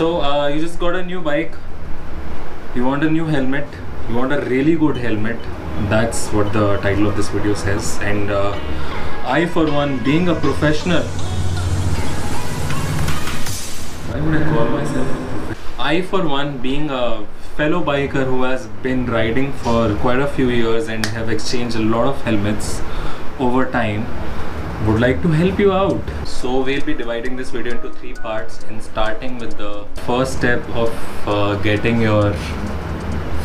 So uh, you just got a new bike. You want a new helmet. You want a really good helmet. That's what the title of this video says. And uh, I, for one, being a professional, why would I call myself? I, for one, being a fellow biker who has been riding for quite a few years and have exchanged a lot of helmets over time, would like to help you out. So we'll be dividing this video into three parts and starting with the first step of uh, getting your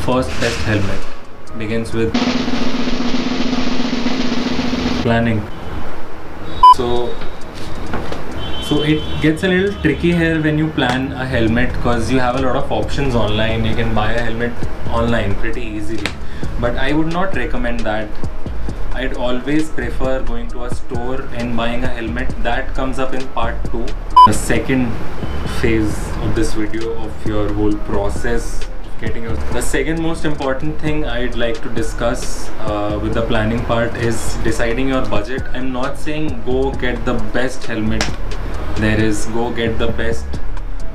first best helmet begins with planning. So so it gets a little tricky here when you plan a helmet because you have a lot of options online. You can buy a helmet online pretty easily. But I would not recommend that. I'd always prefer going to a store and buying a helmet. That comes up in part 2. The second phase of this video of your whole process getting your the second most important thing i'd like to discuss uh, with the planning part is deciding your budget i'm not saying go get the best helmet there is go get the best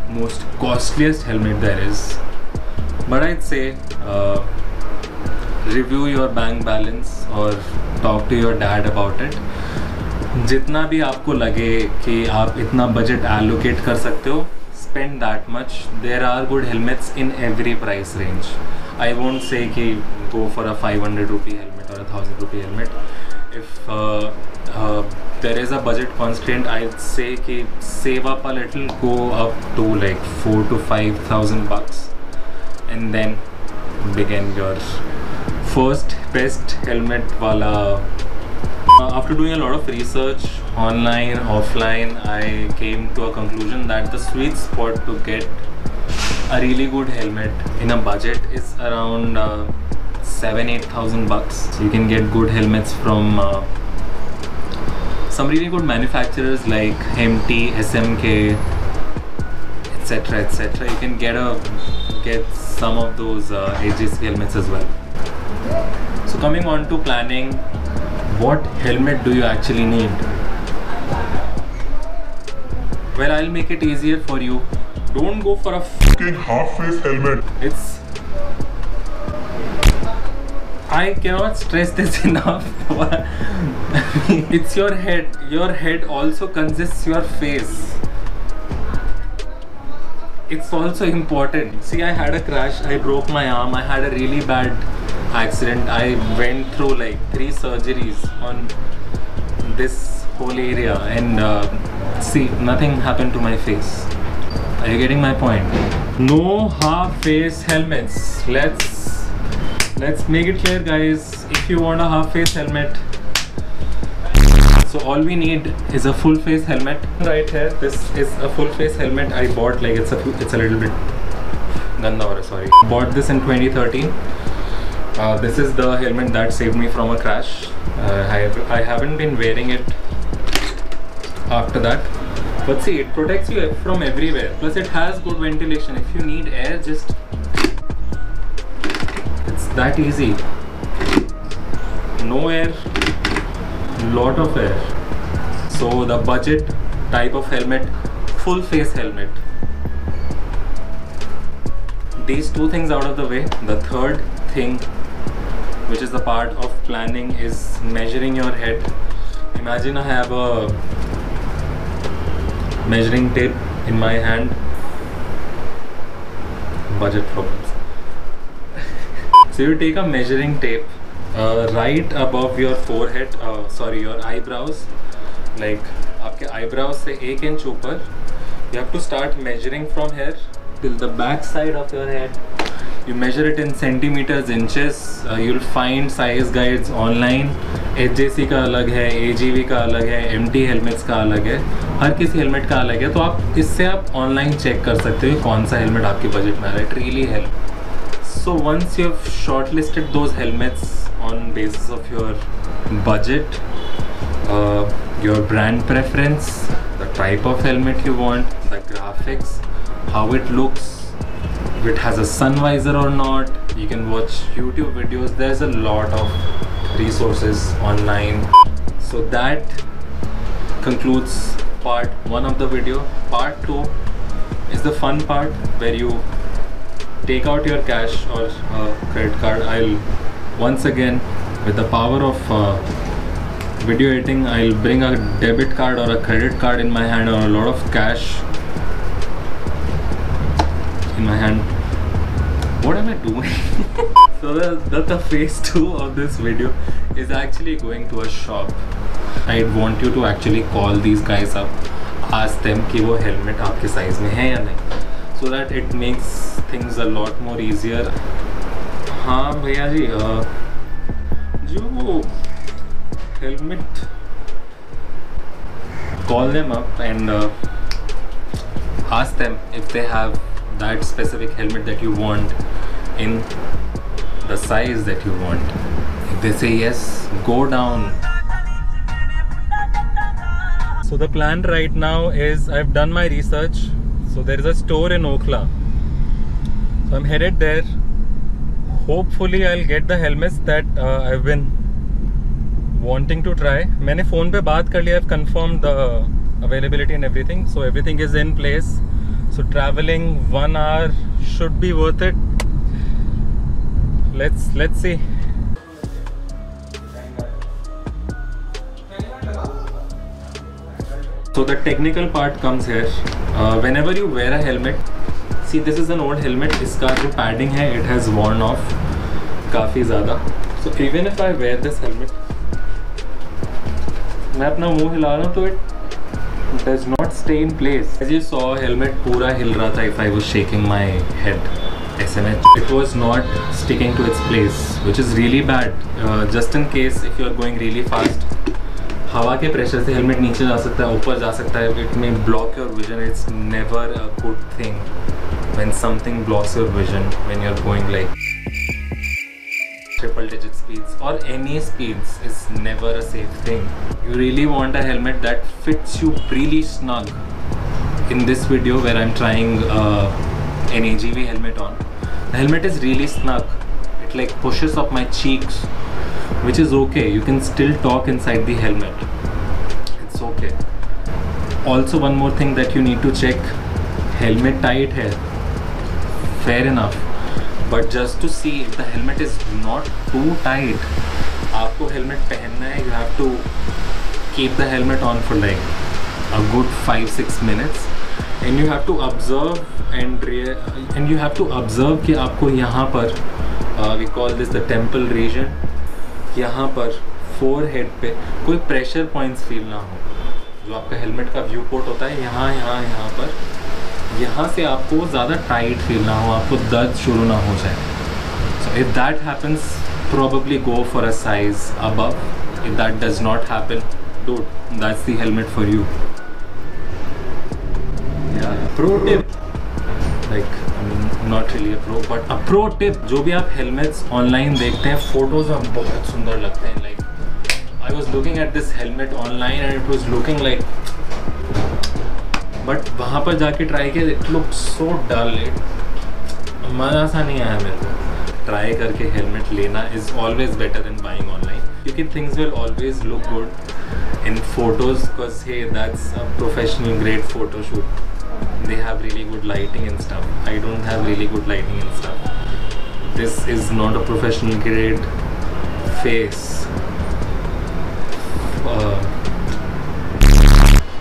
most costliest helmet there is but i'd say uh, review your bank balance or talk to your dad about it जितना भी आपको लगे कि आप इतना budget allocate कर सकते हो spend that much there are good helmets in every price range I won't say कि go for a five hundred rupee helmet और a thousand rupee helmet if there is a budget constraint I say कि save up a little go up to like four to five thousand bucks and then begin your first best helmet wala uh, after doing a lot of research online, offline, I came to a conclusion that the sweet spot to get a really good helmet in a budget is around uh, seven, eight thousand bucks. So you can get good helmets from uh, some really good manufacturers like MT, SMK, etc., etc. You can get a get some of those uh, helmets as well. So coming on to planning what helmet do you actually need? Well, I'll make it easier for you. Don't go for a fucking half-face helmet. It's. I cannot stress this enough. it's your head. Your head also consists your face. It's also important. See, I had a crash. I broke my arm. I had a really bad accident i went through like three surgeries on this whole area and uh, see nothing happened to my face are you getting my point no half face helmets let's let's make it clear guys if you want a half face helmet so all we need is a full face helmet right here this is a full face helmet i bought like it's a it's a little bit ganda sorry bought this in 2013 uh, this is the helmet that saved me from a crash. Uh, I, have, I haven't been wearing it after that. But see, it protects you from everywhere. Plus it has good ventilation. If you need air, just... It's that easy. No air, lot of air. So the budget type of helmet, full face helmet. These two things out of the way. The third thing which is the part of planning is measuring your head imagine I have a measuring tape in my hand budget problems so you take a measuring tape right above your forehead sorry your eyebrows like आपके eyebrows से एक inch ऊपर. You have to start measuring from here till the back side of your head you measure it in centimetres inches you will find size guides online H J C का अलग है ए जी we का अलग है M T helmets का अलग है. हर किसी हेलमेट का अलग है. तो आप इससे आप ऑनलाइन चेक कर सकते हो कौन सा हेलमेट आपके बजट में आ रहा है. Truly help so once you have shortlisted those helmets on basis of your budget, uh, your brand preference, the type of helmet you want, the graphics, how it looks, if it has a sun visor or not. You can watch YouTube videos. There's a lot of resources online. So that concludes part one of the video. Part two is the fun part where you take out your cash or uh, credit card. I'll once again, with the power of uh, video editing, I'll bring a debit card or a credit card in my hand or a lot of cash in my hand. What am I doing? so the, the, the phase two of this video is actually going to a shop. I want you to actually call these guys up, ask them कि वो helmet आपके size में है या नहीं so that it makes things a lot more easier. हाँ भैया जी helmet call them up and uh, ask them if they have that specific helmet that you want in the size that you want. If they say yes go down. So the plan right now is I've done my research. So there is a store in Okhla. So I'm headed there. Hopefully I get the helmets that I been wanting to try मैंने phone पे बात कर लिया I confirm the availability and everything so everything is in place so travelling one hour should be worth it let's let's see So the technical part comes here. Uh, whenever you wear a helmet, see this is an old helmet इसका जो padding है it has Warne off काफ़ी ज़्यादा. So even if I wear this helmet मैं अपना मुँह हिला रहा हूँ तो it does not stay in place as you saw helmet पूरा हिल रहा था if I was shaking my head as it was not sticking to its place which is really bad just in case if you are going really fast हवा के pressure से helmet नीचे जा सकता है, ऊपर जा सकता है. It may block your vision it's never a good thing when something blocks your vision when you're going like triple digit speeds or any speeds is never a safe thing. You really want a helmet that fits you really snug. In this video where I'm trying uh, an AGV helmet on, the helmet is really snug. It like pushes up my cheeks, which is okay. You can still talk inside the helmet. It's okay. Also one more thing that you need to check, helmet tight hair. Fair enough. But just to see the helmet is not too tight आपको helmet पहनना है you have to keep the helmet on for like a good five six minutes and you have to observe and and you have to observe कि आपको यहाँ पर we call this the temple region यहाँ पर four head पे कोई pressure points feel ना हो जो आपका हेलमेट का व्यू पोर्ट होता है, यहाँ यहाँ यहाँ पर यहाँ से आपको ज़्यादा टाइट फील ना हो, आपको दर्द शुरू ना हो जाए। So if that happens probably go for a size above if that does not happen dot that's the helmet for you like not really pro but a tip जो भी आप हेलमेट्स ऑनलाइन देखते हैं फ़ोटोज़ हम बहुत सुंदर लगते हैं। Like I was looking at this helmet online and it was looking like but वहाँ पर जाके ट्राई किया it look so dull it मज़ा सा नहीं आया मेरे को। ट्राई करके हेलमेट लेना is always better than buying online क्योंकि things will always look good in photos hey that's a professional great photo shoot they have really good lighting and stuff. I don't have really good lighting and stuff. This is not a professional grade face. Uh,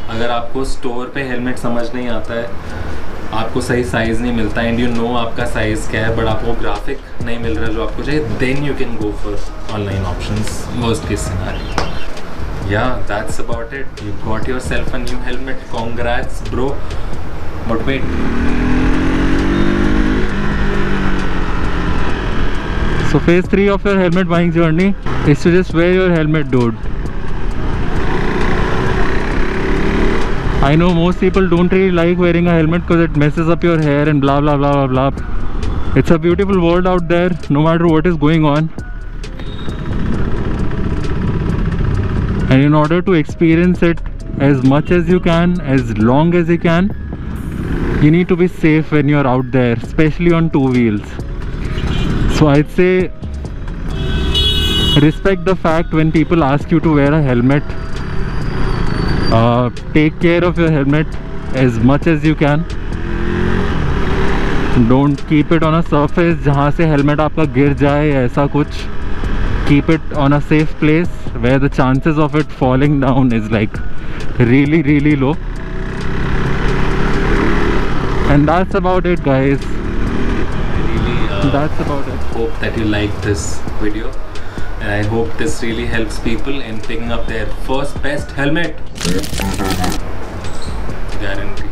अगर आपको store पे helmet समझ नहीं आता है आपको सही size नहीं मिलता एंड यू नो आपका साइज़ क्या है बट आपको ग्राफिक नहीं मिल रहा जो आपको चाहिए then you can go for online options worst case scenario yeah that's about it you got yourself a new helmet congrats bro but wait So phase three of your helmet buying journey is to just wear your helmet, dude. I know most people don't really like wearing a helmet because it messes up your hair and blah blah blah blah blah. It's a beautiful world out there, no matter what is going on. And in order to experience it as much as you can, as long as you can, you need to be safe when you're out there, especially on two wheels. So I'd say respect the fact when people ask you to wear a helmet. Uh, take care of your helmet as much as you can. Don't keep it on a surface जहाँ से helmet आपका गिर जाए या ऐसा कुछ keep it on a safe place where the chances of it falling down is like really really low and that's about it guys I really uh, that's about it hope that you like this video and I hope this really helps people in picking up their first best helmet. Mm-hmm. Guarantee